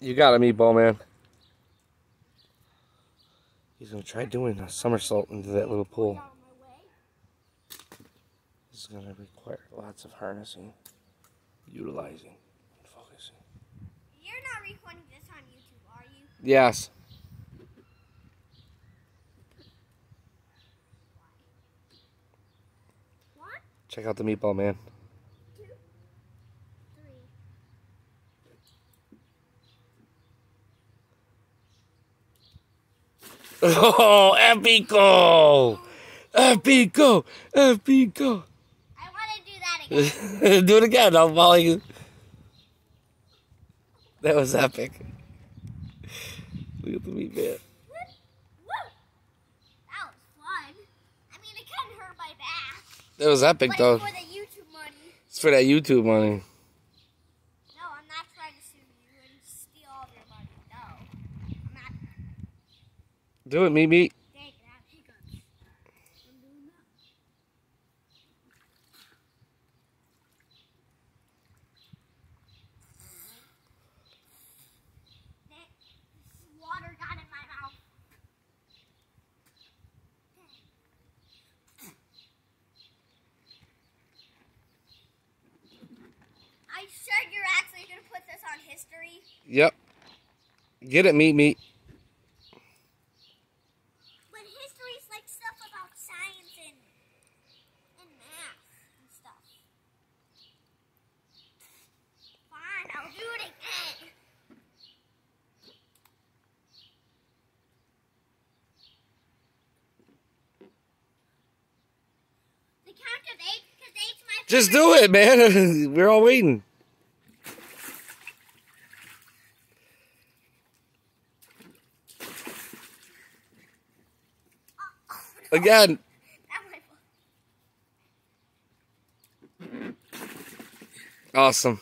You got a meatball, man. He's gonna try doing a somersault into that little pool. This is gonna require lots of harnessing, utilizing, and focusing. You're not recording this on YouTube, are you? Yes. One, Check out the meatball, man. Oh, Epico! Epico! Epico! I want to do that again. do it again. I'll follow you. That was epic. Look at the meat man. That was fun. I mean, it kind of hurt my back. That was epic, But though. for the YouTube money. It's for that YouTube money. No, I'm not trying to sue you and steal all of your money. No. I'm not. Do it, meat meat. Dang it, I have hiccups. I'm doing that. Nick, Water got in my mouth. I sure you're actually gonna put this on history. Yep. Get it, meat meat. Just do it, man. We're all waiting. Again. Awesome.